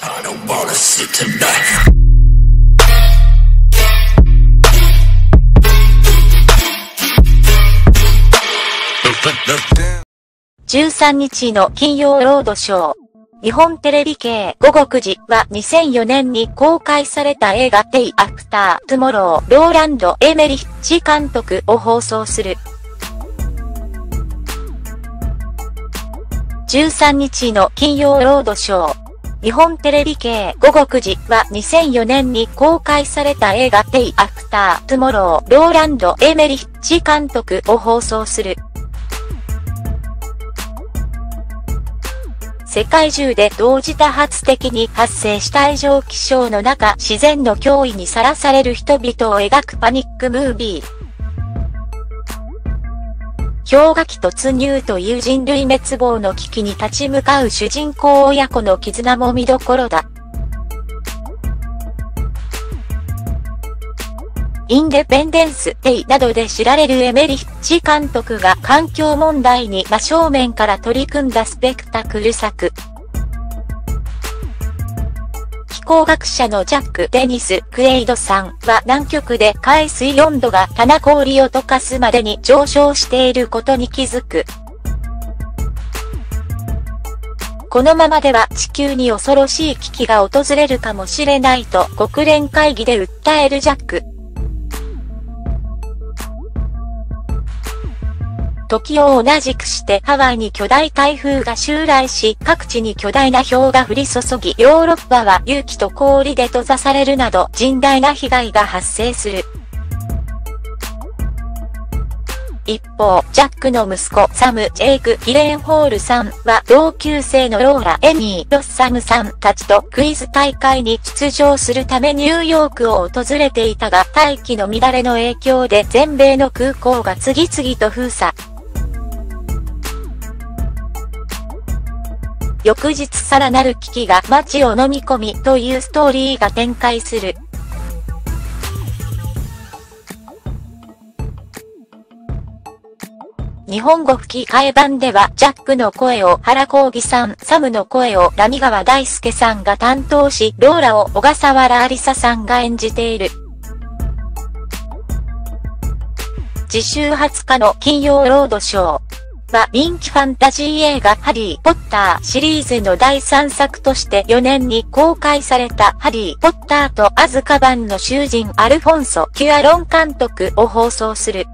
I don't wanna sleep tonight. 13日の金曜ロードショー。日本テレビ系午後9時は2004年に公開された映画デイアフタートゥモローローランド・エメリッチ監督を放送する。13日の金曜ロードショー。日本テレビ系午後9時は2004年に公開された映画デイアフタートゥモローローランド・エメリッチ監督を放送する。世界中で同時多発的に発生した異常気象の中、自然の脅威にさらされる人々を描くパニックムービー。氷河期突入という人類滅亡の危機に立ち向かう主人公親子の絆も見どころだ。インデペンデンス・デイなどで知られるエメリッチ監督が環境問題に真正面から取り組んだスペクタクル作。工学者のジャック・デニス・クエイドさんは南極で海水温度が棚氷を溶かすまでに上昇していることに気づく。このままでは地球に恐ろしい危機が訪れるかもしれないと国連会議で訴えるジャック。時を同じくしてハワイに巨大台風が襲来し、各地に巨大な氷が降り注ぎ、ヨーロッパは雪と氷で閉ざされるなど甚大な被害が発生する。一方、ジャックの息子、サム・ジェイク・ギレンホールさんは、同級生のローラ・エミー・ロッサムさんたちとクイズ大会に出場するためニューヨークを訪れていたが、大気の乱れの影響で全米の空港が次々と封鎖。翌日さらなる危機が街を飲み込みというストーリーが展開する。日本語吹き替え版では、ジャックの声を原浩義さん、サムの声を浪川大輔さんが担当し、ローラを小笠原ありささんが演じている。次週20日の金曜ロードショー。は人気ファンタジー映画ハリー・ポッターシリーズの第3作として4年に公開されたハリー・ポッターとアズカバンの囚人アルフォンソ・キュアロン監督を放送する。